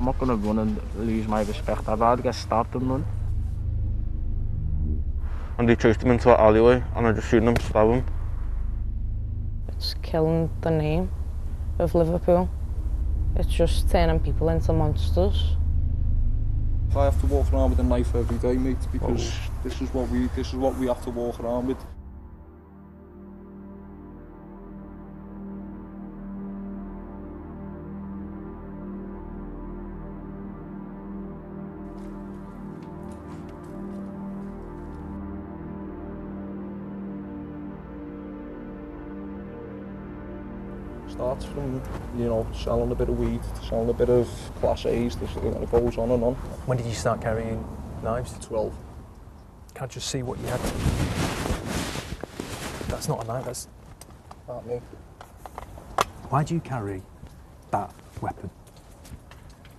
I'm not gonna run and lose my respect. I'd rather get stabbed than run. And they chased him into an alleyway and I just seen them stab him. It's killing the name of Liverpool. It's just turning people into monsters. I have to walk around with a knife every day, mate, because this is what we this is what we have to walk around with. Starts from, you know, selling a bit of weed to selling a bit of class A's, this, you know, it goes on and on. When did you start carrying knives? 12. Can't just see what you had? That's not a knife, that's... That me. Why do you carry that weapon?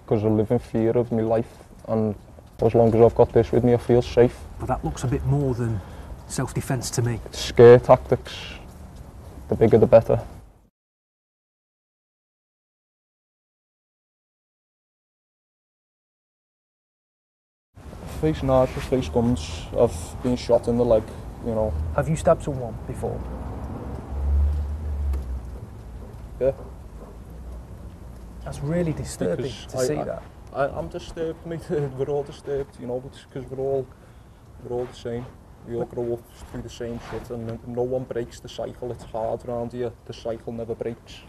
Because I live in fear of my life and as long as I've got this with me I feel safe. But that looks a bit more than self-defence to me. Scare tactics, the bigger the better. Face knives, face guns, I've been shot in the leg, you know. Have you stabbed someone before? Yeah. That's really disturbing Because to I- see I- that. I, I'm disturbed, mate. We're all disturbed, you know, because we're all we're all the same. We all grow up through the same shit, and no one breaks the cycle. It's hard around here. The cycle never breaks.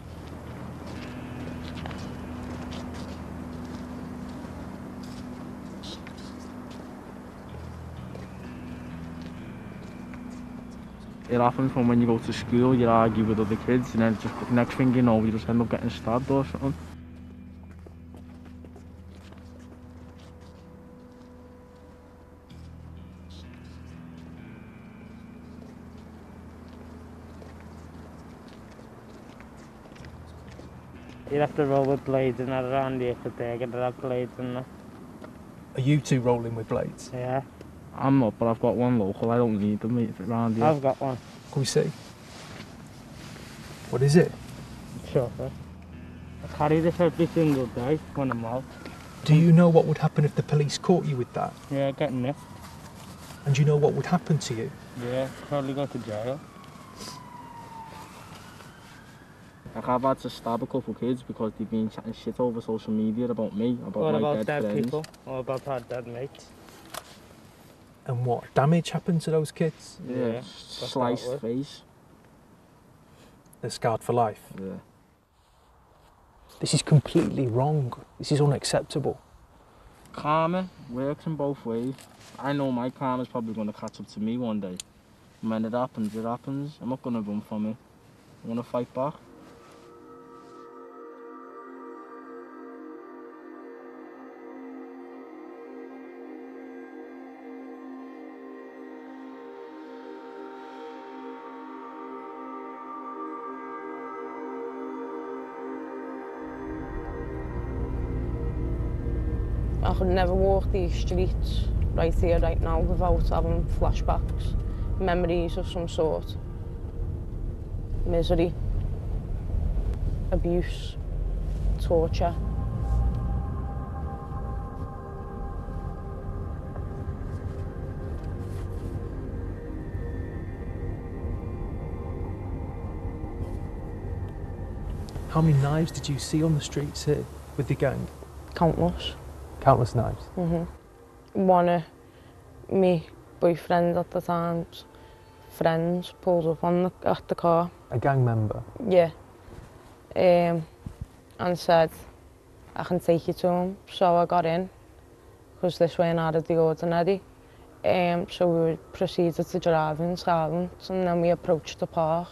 It happens from when you go to school, you argue with other kids, and then just next thing you know, you just end up getting stabbed or something. You'd have to roll with blades and that around here for they get that blades and that. Are you two rolling with blades? Yeah, I'm not, but I've got one local. I don't need them mate, around here. I've got one. Can we see? What is it? Sure. sir. I carry this every single day when I'm out. Do you know what would happen if the police caught you with that? Yeah, getting nipped. And do you know what would happen to you? Yeah, probably go to jail. Like I've had to stab a couple of kids because they've been chatting shit over social media about me, about What my about dead, dead friends. people? What about our dead mates? And what damage happened to those kids? Yeah, Yeah, sliced face. They're scarred for life. Yeah. This is completely wrong. This is unacceptable. Karma works in both ways. I know my karma's probably going to catch up to me one day. And when it happens, it happens. I'm not going to run from it. I'm going to fight back. I could never walk these streets right here, right now, without having flashbacks, memories of some sort. Misery, abuse, torture. How many knives did you see on the streets here with the gang? Countless. Countless knives. hmm One of me boyfriend at the time's friends pulled up on the, at the car. A gang member. Yeah. Um, and said, I can take you to him. So I got in, because this went out of the ordinary. Um, so we proceeded to drive in silence, and then we approached the park,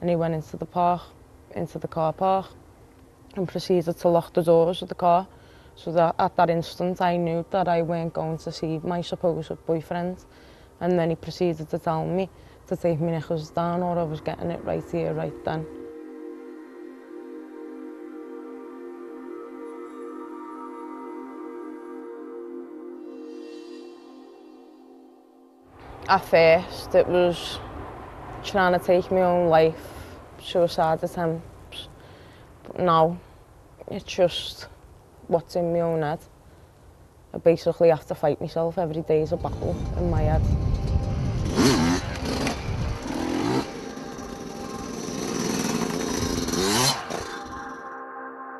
and he went into the park, into the car park, and proceeded to lock the doors of the car. So that at that instant I knew that I weren't going to see my supposed boyfriend. And then he proceeded to tell me to take my knickers down or I was getting it right here, right then. At first it was trying to take my own life, suicide attempts. But now it's just what's in my own head. I basically have to fight myself every day is a battle in my head.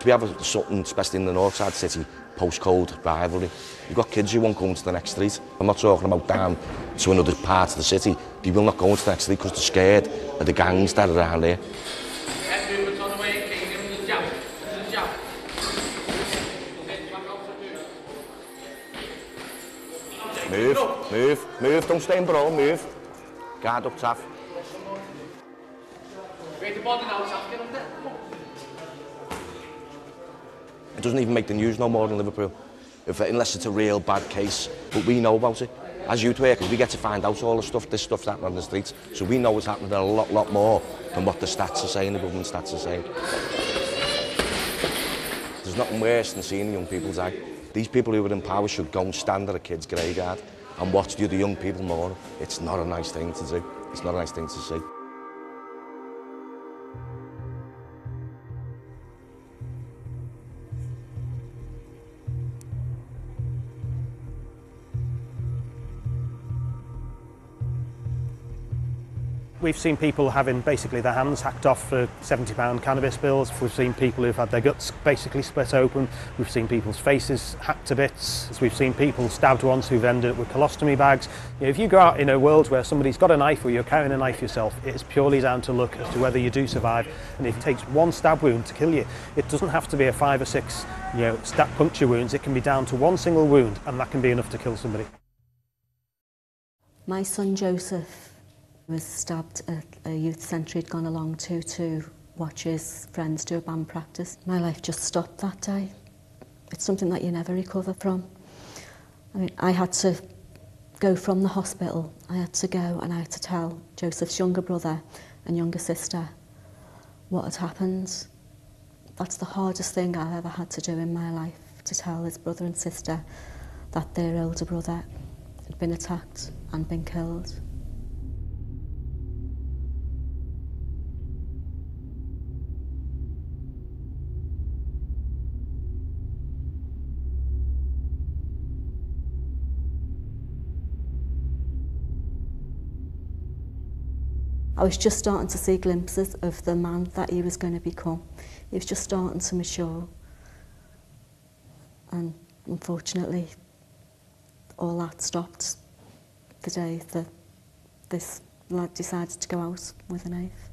We have a something, especially in the north side city, postcode rivalry. You've got kids who won't go into the next street. I'm not talking about down to another part of the city. They will not go into the next street because they're scared of the gangs that are around there. Move, move, move, don't stay in brawl, move. Guard up, Taff. It doesn't even make the news no more in Liverpool, if, unless it's a real bad case. But we know about it. As youth workers, we get to find out all the stuff, this stuff's happening on the streets. So we know it's happening a lot, lot more than what the stats are saying, the government stats are saying. There's nothing worse than seeing young people die. These people who are in power should go and stand at a kid's graveyard and watch the other young people mourn. It's not a nice thing to do. It's not a nice thing to see. We've seen people having basically their hands hacked off for £70 cannabis bills. We've seen people who've had their guts basically split open. We've seen people's faces hacked to bits. We've seen people stabbed once who've ended up with colostomy bags. You know, if you go out in a world where somebody's got a knife or you're carrying a knife yourself, it is purely down to luck as to whether you do survive. And if it takes one stab wound to kill you, it doesn't have to be a five or six you know, stab puncture wounds. It can be down to one single wound and that can be enough to kill somebody. My son Joseph was stabbed at a youth centre he'd gone along to to watch his friends do a band practice. My life just stopped that day. It's something that you never recover from. I mean, I had to go from the hospital. I had to go and I had to tell Joseph's younger brother and younger sister what had happened. That's the hardest thing I've ever had to do in my life, to tell his brother and sister that their older brother had been attacked and been killed. I was just starting to see glimpses of the man that he was going to become. He was just starting to mature. And unfortunately, all that stopped the day that this lad decided to go out with a knife.